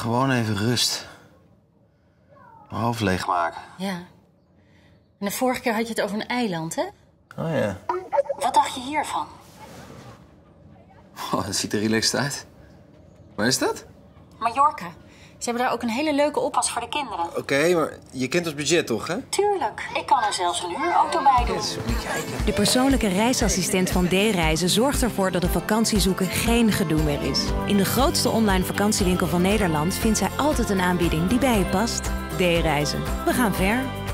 Gewoon even rust. Mijn hoofd leegmaken. Ja. En de vorige keer had je het over een eiland, hè? Oh ja. Wat dacht je hiervan? Oh, dat ziet er relaxed uit. Waar is dat? Mallorca. Ze hebben daar ook een hele leuke oppas voor de kinderen. Oké, maar je kent ons budget toch, hè? Tuurlijk. Ik kan er zelfs een huurauto bij doen. De persoonlijke reisassistent van D-Reizen zorgt ervoor dat de vakantiezoeken geen gedoe meer is. In de grootste online vakantiewinkel van Nederland vindt zij altijd een aanbieding die bij je past. D-Reizen. We gaan ver.